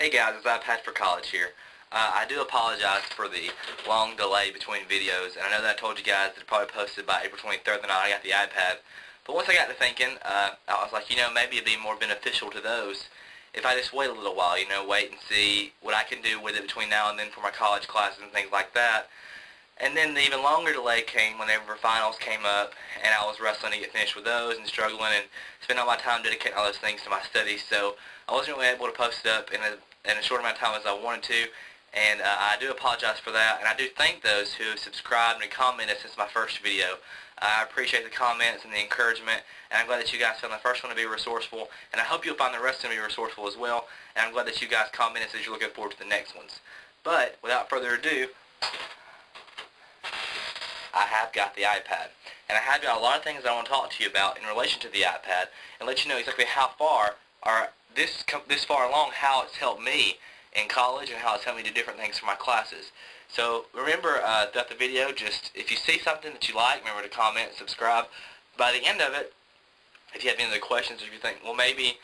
Hey guys, it's iPad for College here. Uh, I do apologize for the long delay between videos, and I know that I told you guys that it probably posted by April 23rd the night I got the iPad. But once I got to thinking, uh, I was like, you know, maybe it'd be more beneficial to those if I just wait a little while, you know, wait and see what I can do with it between now and then for my college classes and things like that. And then the even longer delay came whenever finals came up, and I was wrestling to get finished with those and struggling and spending all my time dedicating all those things to my studies. So I wasn't really able to post it up in a in a short amount of time as I wanted to. And uh, I do apologize for that. And I do thank those who have subscribed and commented since my first video. I appreciate the comments and the encouragement. And I'm glad that you guys found the first one to be resourceful. And I hope you'll find the rest of them to be resourceful as well. And I'm glad that you guys commented as you're looking forward to the next ones. But without further ado, I have got the iPad. And I have got a lot of things I want to talk to you about in relation to the iPad and let you know exactly how far or this this far along how it's helped me in college and how it's helped me do different things for my classes. So remember uh, the video, just if you see something that you like, remember to comment, subscribe. By the end of it, if you have any other questions, or if you think, well, maybe,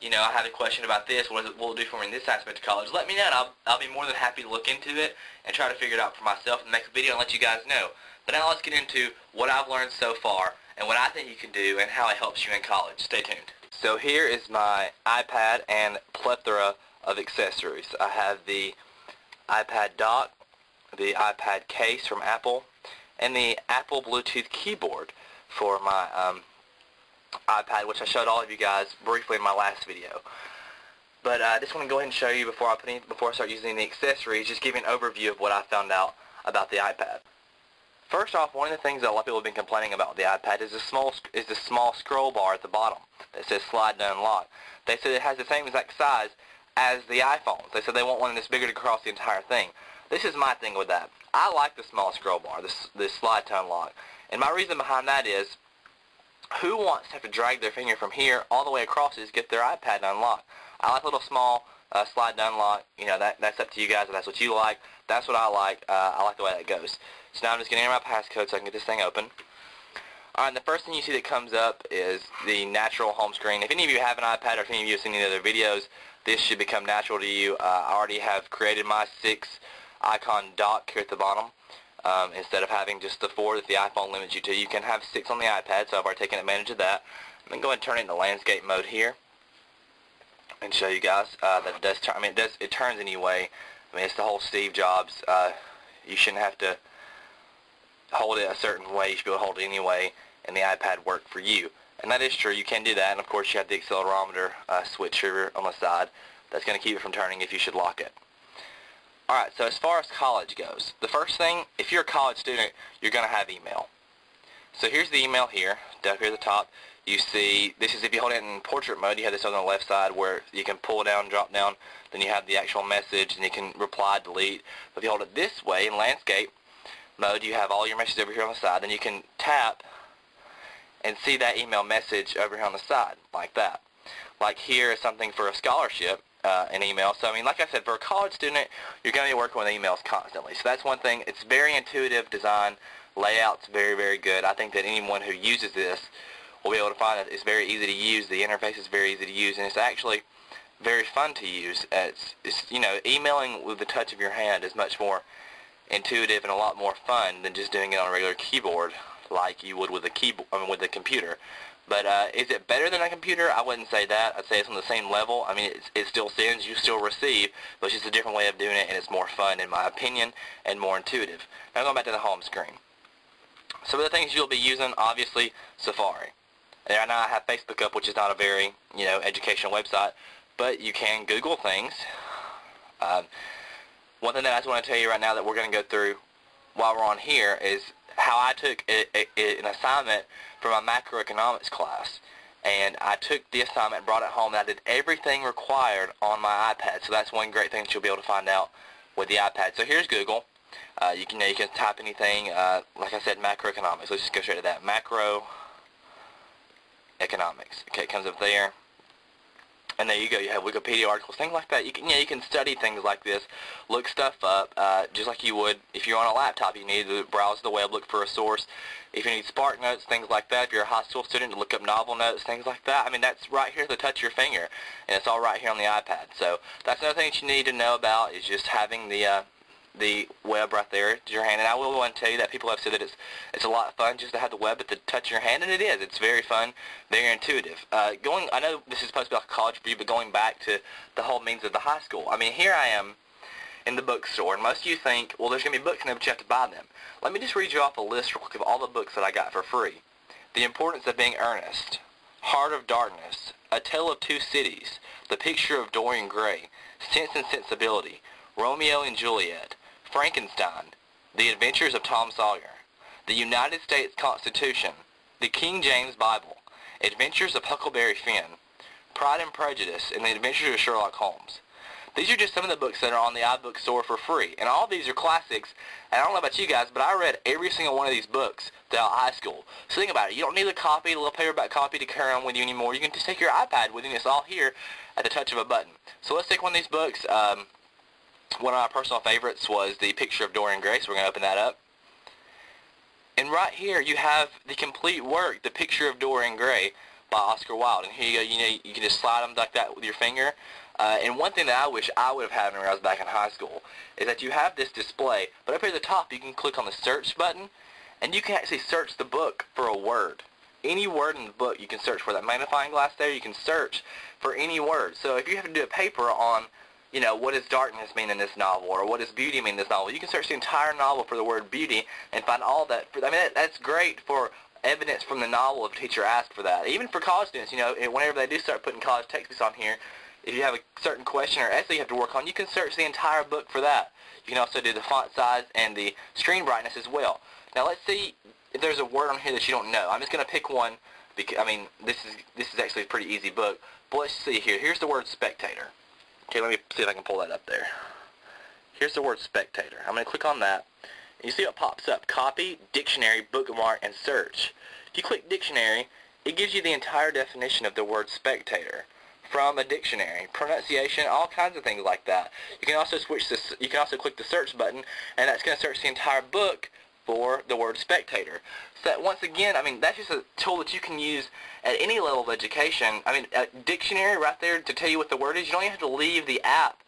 you know, I have a question about this, what will it do for me in this aspect of college, let me know, and I'll, I'll be more than happy to look into it and try to figure it out for myself and make a video and let you guys know. But now let's get into what I've learned so far and what I think you can do and how it helps you in college. Stay tuned. So here is my iPad and plethora of accessories. I have the iPad dock, the iPad case from Apple, and the Apple Bluetooth keyboard for my um, iPad, which I showed all of you guys briefly in my last video. But uh, I just want to go ahead and show you before I put in, before I start using the accessories, just give you an overview of what I found out about the iPad. First off, one of the things that a lot of people have been complaining about the iPad is the small is the small scroll bar at the bottom that says slide to unlock. They said it has the same exact size as the iPhones. They said they want one that's bigger to cross the entire thing. This is my thing with that. I like the small scroll bar, this, this slide to unlock. And my reason behind that is, who wants to have to drag their finger from here all the way across to get their iPad to unlock? I like a little small uh, slide to unlock. You know, that, that's up to you guys if that's what you like. That's what I like. Uh, I like the way that goes. So now I'm just getting my passcode so I can get this thing open. Alright, the first thing you see that comes up is the natural home screen. If any of you have an iPad or if any of you have seen any of the other videos, this should become natural to you. Uh, I already have created my six icon dock here at the bottom. Um, instead of having just the four that the iPhone limits you to, you can have six on the iPad, so I've already taken advantage of that. I'm going to go ahead and turn it into landscape mode here and show you guys uh, that it does turn. I mean, it does. It turns anyway. I mean, it's the whole Steve Jobs. Uh, you shouldn't have to hold it a certain way. You should be able to hold it anyway, and the iPad work for you. And that is true. You can do that. And of course, you have the accelerometer uh, switch here on the side. That's going to keep it from turning if you should lock it. Alright, so as far as college goes, the first thing, if you're a college student, you're going to have email. So here's the email here, down here at the top. You see, this is if you hold it in portrait mode, you have this on the left side where you can pull down, drop down, then you have the actual message, and you can reply, delete. But if you hold it this way in landscape mode, you have all your messages over here on the side, then you can tap and see that email message over here on the side, like that. Like here is something for a scholarship, uh, an email. So I mean, like I said, for a college student, you're going to be working with emails constantly. So that's one thing. It's very intuitive design. Layout's very, very good. I think that anyone who uses this will be able to find that it's very easy to use. The interface is very easy to use, and it's actually very fun to use. It's, it's you know, emailing with the touch of your hand is much more intuitive and a lot more fun than just doing it on a regular keyboard like you would with a keyboard, I mean, with a computer. But uh, is it better than a computer? I wouldn't say that. I'd say it's on the same level. I mean, it still sends, you still receive, but it's just a different way of doing it, and it's more fun, in my opinion, and more intuitive. Now going back to the home screen. Some of the things you'll be using, obviously, Safari. And now I have Facebook up, which is not a very, you know, educational website, but you can Google things. Um, one thing that I just want to tell you right now that we're going to go through while we're on here is how I took a, a, an assignment for my macroeconomics class. And I took the assignment, brought it home, and I did everything required on my iPad. So that's one great thing that you'll be able to find out with the iPad. So here's Google. Uh, you can you, can type anything. Uh, like I said, macroeconomics. Let's just go straight to that. Macroeconomics. Okay, it comes up there. And there you go. You have Wikipedia articles, things like that. You can, know, you can study things like this, look stuff up, uh, just like you would if you're on a laptop. You need to browse the web, look for a source. If you need Spark Notes, things like that. If you're a high school student, look up novel notes, things like that. I mean, that's right here at the touch of your finger, and it's all right here on the iPad. So that's another thing that you need to know about is just having the uh, the web right there at your hand. And I will want to tell you that people have said that it's it's a lot of fun just to have the web at the touch of your hand, and it is. It's very fun, very intuitive. Uh, going, I know this is supposed to be like a college view, but going back to the whole means of the high school. I mean, here I am in the bookstore, and most of you think, well, there's going to be books in there, but you have to buy them. Let me just read you off a list real quick of all the books that I got for free. The Importance of Being Earnest, Heart of Darkness, A Tale of Two Cities, The Picture of Dorian Gray, Sense and Sensibility, Romeo and Juliet, Frankenstein, The Adventures of Tom Sawyer, The United States Constitution, The King James Bible, Adventures of Huckleberry Finn, Pride and Prejudice, and The Adventures of Sherlock Holmes. These are just some of the books that are on the iBook store for free. And all these are classics. And I don't know about you guys, but I read every single one of these books throughout high school. So think about it. You don't need a copy, a little paperback copy to carry on with you anymore. You can just take your iPad with you. It's all here at the touch of a button. So let's take one of these books. Um, one of my personal favorites was The Picture of Dorian Gray, we're going to open that up. And right here you have the complete work, The Picture of Dorian Gray by Oscar Wilde. And here you go, you know, you can just slide them like that with your finger. Uh, and one thing that I wish I would have had when I was back in high school is that you have this display, but up here at the top you can click on the search button, and you can actually search the book for a word. Any word in the book you can search for. That magnifying glass there, you can search for any word. So if you have to do a paper on you know, what does darkness mean in this novel, or what does beauty mean in this novel? You can search the entire novel for the word beauty and find all that. I mean, that, that's great for evidence from the novel if a teacher asked for that. Even for college students, you know, whenever they do start putting college textbooks on here, if you have a certain question or essay you have to work on, you can search the entire book for that. You can also do the font size and the screen brightness as well. Now let's see if there's a word on here that you don't know. I'm just going to pick one because I mean this is this is actually a pretty easy book. But let's see here. Here's the word spectator. Okay, let me see if I can pull that up there. Here's the word spectator. I'm going to click on that. And you see what pops up. Copy, dictionary, bookmark, and search. If you click dictionary, it gives you the entire definition of the word spectator from a dictionary, pronunciation, all kinds of things like that. You can also switch this. You can also click the search button, and that's going to search the entire book for the word spectator. So once again, I mean, that's just a tool that you can use at any level of education. I mean, a dictionary right there to tell you what the word is. You don't even have to leave the app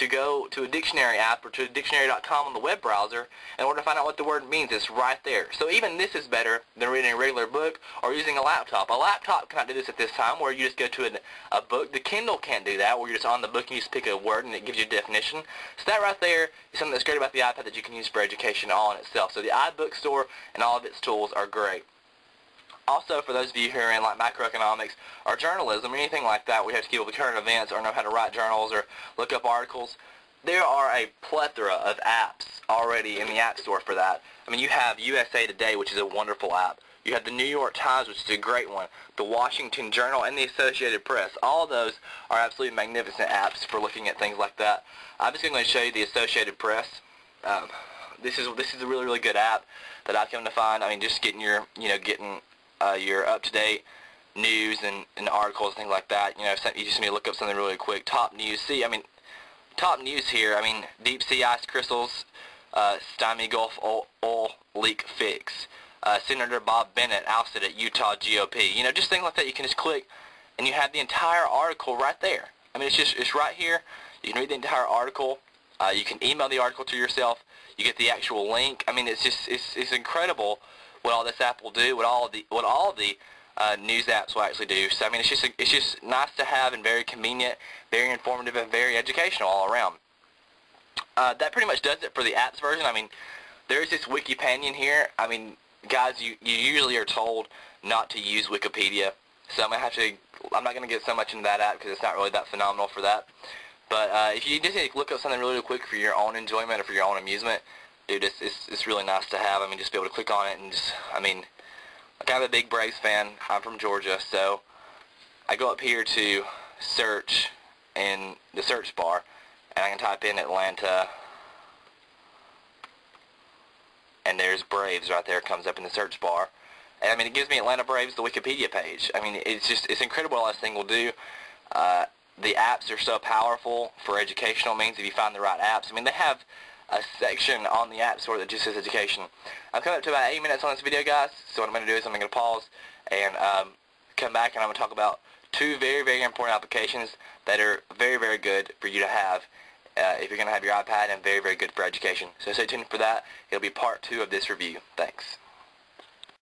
to go to a dictionary app or to dictionary.com on the web browser in order to find out what the word means. It's right there. So even this is better than reading a regular book or using a laptop. A laptop cannot do this at this time where you just go to a, a book. The Kindle can't do that where you're just on the book and you just pick a word and it gives you a definition. So that right there is something that's great about the iPad that you can use for education all in itself. So the iBook store and all of its tools are great. Also, for those of you who are in like macroeconomics or journalism or anything like that, we have to keep up with current events or know how to write journals or look up articles. There are a plethora of apps already in the App Store for that. I mean, you have USA Today, which is a wonderful app. You have the New York Times, which is a great one, the Washington Journal, and the Associated Press. All those are absolutely magnificent apps for looking at things like that. I'm just going to show you the Associated Press. Um, this is this is a really really good app that I've come to find. I mean, just getting your you know getting uh, your up-to-date news and, and articles, things like that. You know, you just need to look up something really quick. Top news. See, I mean, top news here. I mean, deep sea ice crystals, uh, stymie Gulf oil, oil leak fix. Uh, Senator Bob Bennett ousted at Utah GOP. You know, just things like that. You can just click, and you have the entire article right there. I mean, it's just it's right here. You can read the entire article. Uh, you can email the article to yourself. You get the actual link. I mean, it's just it's it's incredible what all this app will do, what all the what all the uh, news apps will actually do. So I mean, it's just a, it's just nice to have and very convenient, very informative, and very educational all around. Uh, that pretty much does it for the apps version. I mean, there's this Wikipanion here. I mean, guys, you you usually are told not to use Wikipedia, so I'm gonna have to. I'm not gonna get so much into that app because it's not really that phenomenal for that. But uh, if you just need to look up something really, really quick for your own enjoyment or for your own amusement, dude, it's, it's, it's really nice to have. I mean, just be able to click on it and just, I mean, I'm kind of a big Braves fan. I'm from Georgia, so I go up here to search in the search bar, and I can type in Atlanta, and there's Braves right there. Comes up in the search bar. And I mean, it gives me Atlanta Braves, the Wikipedia page. I mean, it's just, it's incredible what this thing will do. Uh, the apps are so powerful for educational means if you find the right apps. I mean, they have a section on the App Store that just says education. I'm coming up to about 8 minutes on this video, guys, so what I'm going to do is I'm going to pause and um, come back and I'm going to talk about two very, very important applications that are very, very good for you to have uh, if you're going to have your iPad and very, very good for education. So stay tuned for that. It'll be part two of this review. Thanks.